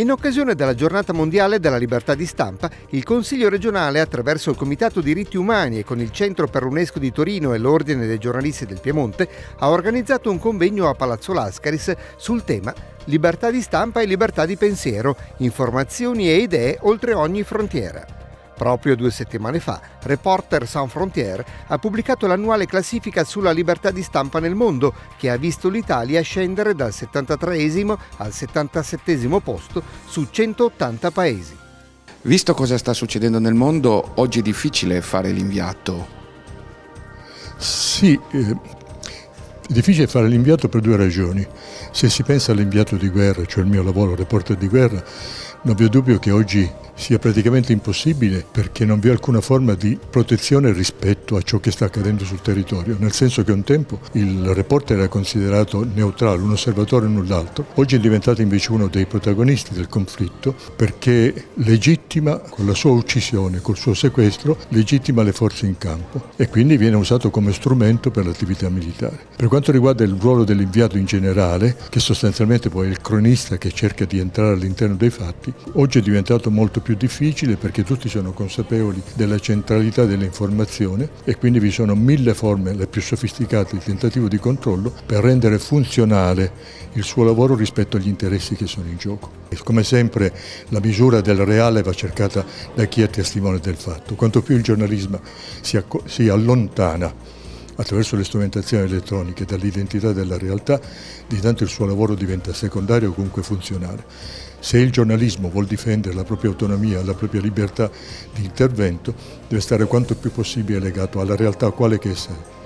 In occasione della giornata mondiale della libertà di stampa, il Consiglio regionale, attraverso il Comitato Diritti Umani e con il Centro per l'UNESCO di Torino e l'Ordine dei giornalisti del Piemonte, ha organizzato un convegno a Palazzo Lascaris sul tema Libertà di stampa e libertà di pensiero, informazioni e idee oltre ogni frontiera. Proprio due settimane fa, Reporter Sans Frontières ha pubblicato l'annuale classifica sulla libertà di stampa nel mondo, che ha visto l'Italia scendere dal 73 al 77 posto su 180 paesi. Visto cosa sta succedendo nel mondo, oggi è difficile fare l'inviato. Sì, eh, è difficile fare l'inviato per due ragioni. Se si pensa all'inviato di guerra, cioè il mio lavoro, reporter di guerra, non vi è dubbio che oggi sia praticamente impossibile perché non vi è alcuna forma di protezione rispetto a ciò che sta accadendo sul territorio, nel senso che un tempo il reporter era considerato neutrale, un osservatore e null'altro, oggi è diventato invece uno dei protagonisti del conflitto perché legittima con la sua uccisione, col suo sequestro, legittima le forze in campo e quindi viene usato come strumento per l'attività militare. Per quanto riguarda il ruolo dell'inviato in generale, che sostanzialmente poi è il cronista che cerca di entrare all'interno dei fatti, oggi è diventato molto più più difficile perché tutti sono consapevoli della centralità dell'informazione e quindi vi sono mille forme, le più sofisticate, di tentativo di controllo per rendere funzionale il suo lavoro rispetto agli interessi che sono in gioco. E come sempre la misura del reale va cercata da chi è testimone del fatto. Quanto più il giornalismo si, si allontana attraverso le strumentazioni elettroniche dall'identità della realtà, di tanto il suo lavoro diventa secondario o comunque funzionale. Se il giornalismo vuol difendere la propria autonomia, la propria libertà di intervento, deve stare quanto più possibile legato alla realtà quale che essa è.